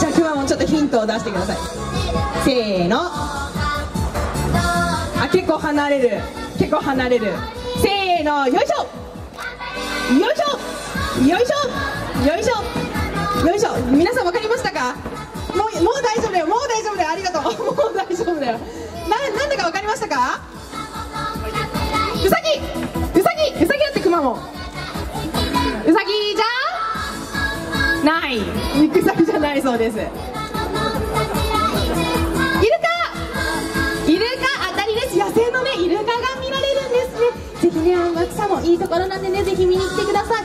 じゃあくまモンちょっとヒントを出してください。せーの。あ結構離れる。結構離れる。せーの。よいしょ。よいしょ。よいしょ。よいしょ。よいしょ。皆さん分かりましたか？もうもう大丈夫だよ。もう大丈夫だよ。ありがとう。もう大丈夫だよ。ななんだか分かりましたか？うさぎ。うさぎ。うさぎだってくまモンない。肉さぎじゃないそうです。イルカ。イルカ当たりです。野生のねイルカが見られるんですね。ぜひね天草もいいところなんでねぜひ見に来てください。